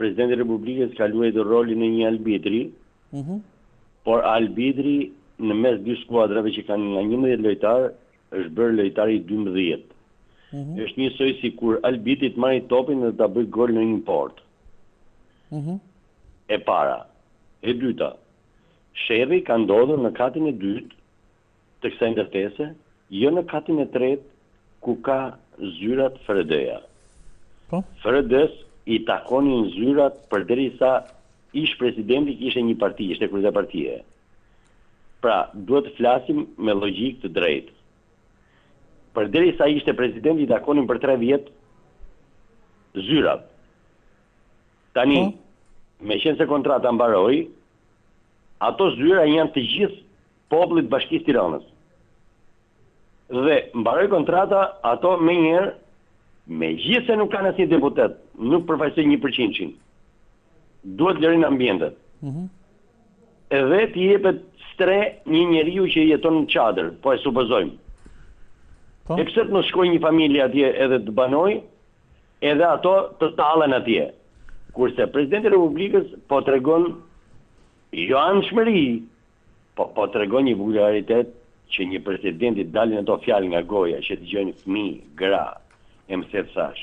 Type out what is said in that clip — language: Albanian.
Presidenti i Republikës ka luajtur rolin e një albitri, mhm. por albitri në mes dy skuadrave që kanë nga 11 lojtarë, është bërë lojtari 12. Mm -hmm. është njësoj si kur albitri të marrë topin dhe ta bëjë gol në një portë. Mm -hmm. E para. E dyta. Sherri ka ndodhur në katin e dytë të kësaj ndërtese, jo në katin e tretë ku ka zyrat FRD-ja. Po. FRD-s i takonin zyrat përderisa ish-presidenti kishte një parti, ishte kryetar partie. Pra, duhet të flasim me logjikë të drejtë. Përderisa ai ishte president i takonin për 3 vjet zyrat. Tani, po. meqenëse kontrata mbaroi, ato zyra janë të gjithë popullit të Bashkisë Tiranës. Dhe mbaroi kontrata ato menjëherë, megjithëse nuk kanë asnjë deputet, nuk përfaqësojnë një përqindshin. Duhet të lirojnë ambientet. Ëh. Mm -hmm. Edhe t'i jepet strehë një njeriu që jeton në çadër, po e supozojmë. Po. E pse të mos shkojë një familje atje edhe të banojë, edhe ato të tallen atje. Kurse presidenti i Republikës po tregon jo anshmëri, Po po tregon një vulgaritet që një presidenti i dalin ato fjalë nga goja që dëgjojnë fëmijë, gra e mësefësash.